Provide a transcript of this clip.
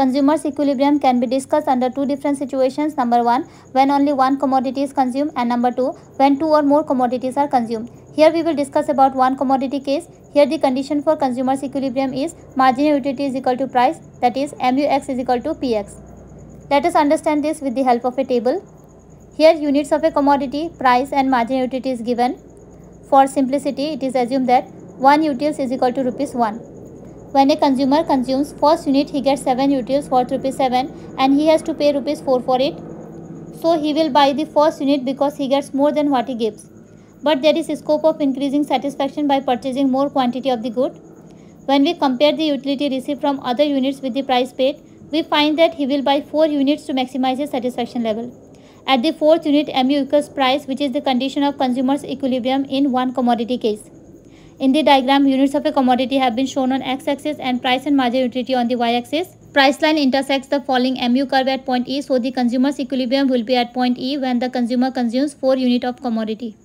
Consumer's equilibrium can be discussed under two different situations. Number one, when only one commodity is consumed and number two, when two or more commodities are consumed. Here we will discuss about one commodity case. Here the condition for consumer's equilibrium is marginal utility is equal to price that is MUX is equal to PX. Let us understand this with the help of a table. Here units of a commodity, price and marginal utility is given. For simplicity, it is assumed that 1 utils is equal to rupees 1. When a consumer consumes first unit, he gets 7 utils worth rupees 7 and he has to pay rupees 4 for it. So he will buy the first unit because he gets more than what he gives. But there is a scope of increasing satisfaction by purchasing more quantity of the good. When we compare the utility received from other units with the price paid, we find that he will buy 4 units to maximize his satisfaction level. At the fourth unit, MU equals price which is the condition of consumer's equilibrium in one commodity case. In the diagram, units of a commodity have been shown on x-axis and price and marginal utility on the y-axis. Price line intersects the falling MU curve at point E, so the consumer's equilibrium will be at point E when the consumer consumes 4 unit of commodity.